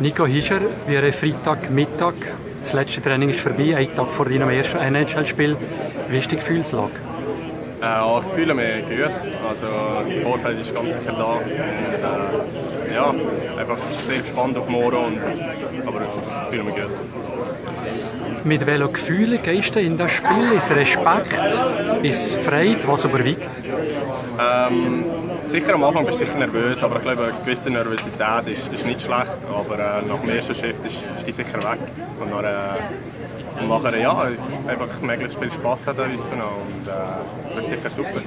Nico Hischer, wir Freitagmittag. Das letzte Training ist vorbei, ein Tag vor deinem ersten NHL-Spiel. Wie ist die Gefühlslage? Äh, ich fühle mich gut. Also, das Vorfeld ist ganz sicher da. Und, äh, ja, einfach sehr gespannt auf morgen, und, aber ich fühle mich gut. Mit welchen Gefühlen gehst du in das Spiel? Ist Respekt? Ist Freude? Was überwiegt? Ähm, sicher am Anfang bist du sicher nervös, aber ich glaube, eine gewisse Nervosität ist, ist nicht schlecht. Aber äh, nach dem ersten Shift ist, ist die sicher weg. Und dann, äh, und nachher, ja, einfach möglichst viel Spass hat an uns und äh, wird sicher super.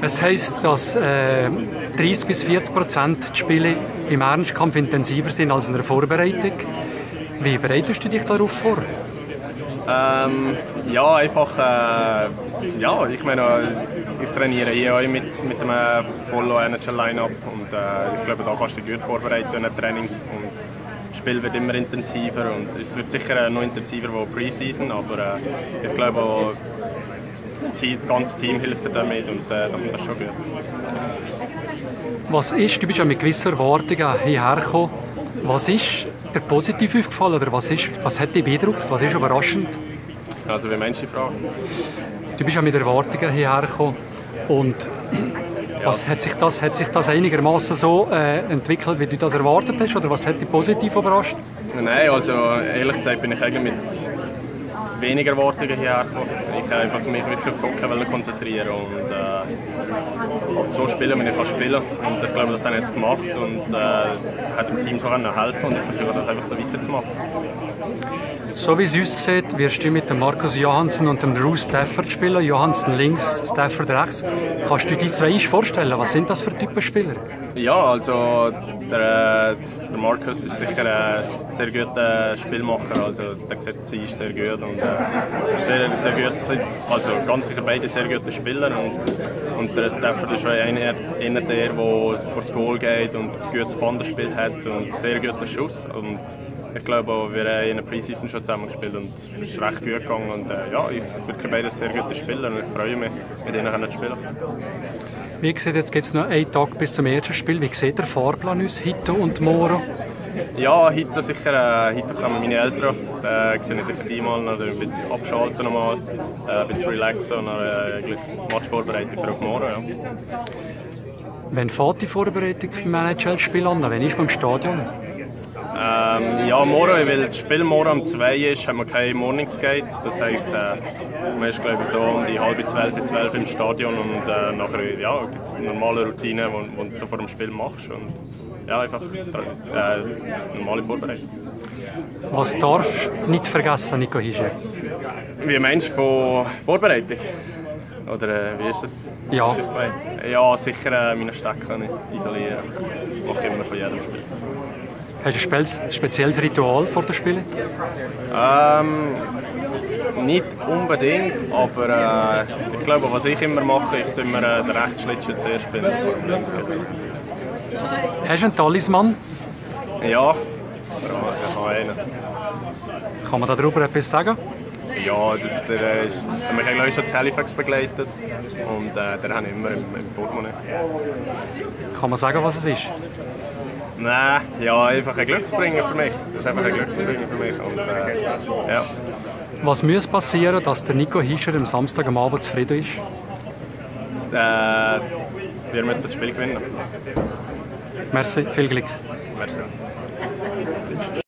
Es heisst, dass äh, 30 bis 40 Prozent die Spiele im Ernstkampf intensiver sind als in der Vorbereitung. Wie bereitest du dich darauf vor? Ähm, ja, einfach, äh, ja, ich meine, ich trainiere hier auch mit, mit einem Follow NHL Lineup und äh, ich glaube, da kannst du dich gut vorbereiten in den Trainings und das Spiel wird immer intensiver und es wird sicher noch intensiver als Preseason, aber äh, ich glaube auch, das, Team, das ganze Team hilft dir damit und äh, da kommt das schon gut. Was ist, du bist ja mit gewissen Erwartungen hierher gekommen, was ist dir positiv aufgefallen oder was, ist, was hat dich beeindruckt, was ist überraschend? Also wie meinst du die Frage? Du bist ja mit Erwartungen hierher gekommen und was hat sich das, hat sich das einigermaßen so äh, entwickelt, wie du das erwartet hast oder was hat dich positiv überrascht? Nein, also ehrlich gesagt bin ich eigentlich mit weniger Erwartungen hierher gekommen. Ich habe einfach mich wirklich aufs Hockey konzentrieren und äh, so spielen, wie ich kann spielen Und ich glaube, das haben wir jetzt gemacht und äh, hat dem Team so helfen und ich versuche das einfach so weiterzumachen. So wie es aussieht, wirst du mit dem Markus Johansen und dem Drew Stafford spielen. Johansen links, Stafford rechts. Kannst du die zwei vorstellen? Was sind das für Typen Spieler? Ja, also der, der Markus ist sicher ein sehr guter Spielmacher. Also der sieht sie ist sehr gut und äh, sehr, sehr gut. Also ganz sicher beide sehr gute Spieler und, und der Stafford ist einer, einer der, der vor das Goal geht und ein gutes Bandenspiel hat und sehr guter Schuss. Und ich glaube, wir haben in der Preseason schon zusammen gespielt und es ist recht gut gegangen. Und äh, ja, ich sind wirklich beide sehr gute Spieler und ich freue mich, mit ihnen zu spielen. Wie gesagt, jetzt gibt es noch einen Tag bis zum ersten Spiel. Wie sieht der Fahrplan aus, Hito und Moro? Ja, Hito sicher. Äh, Hito kommen meine Eltern. Da äh, sehe ich sicher einmal noch ein bisschen abschalten, nochmal, äh, ein bisschen relaxen und dann äh, Matchvorbereitung für morgen. Ja. Wann fährt die Vorbereitung für das Spiel an? Wann ist man im Stadion? Ähm, ja, morgen, weil das Spiel morgen um 2 ist, haben wir kein Morningsgate. Das heisst, äh, man ist glaube ich, so um die halbe zwölf, zwölf im Stadion und äh, nachher ja, gibt es normale Routine, die du so vor dem Spiel machst. Und, ja, einfach äh, normale Vorbereitung. Was darfst du nicht vergessen, Nico Hische? Wie meinst du von Vorbereitung? Oder äh, wie ist das? Ja. Ja, sicher äh, meine Stecker isolieren. Mache ich immer von jedem Spiel. Hast du ein spezielles Ritual vor dem Spielen? Ähm, nicht unbedingt, aber äh, ich glaube, was ich immer mache, ich tue mir äh, den Rechtsschlitschen zuerst spielen. Hast du einen Talisman? Ja, ich habe einen. Kann man darüber etwas sagen? Ja, der, der ist, hat mich schon zu Halifax begleitet und äh, den habe ich immer im, im Portemonnaie. Kann man sagen, was es ist? Nein, ja, einfach ein Glücksbringer für mich. Das ist einfach ein Glücksbringer für mich. Und, äh, ja. Was muss passieren, dass der Nico Hischer am Samstag am Abend zufrieden ist? äh, wir müssen das Spiel gewinnen. Merci, viel Glück. Merci.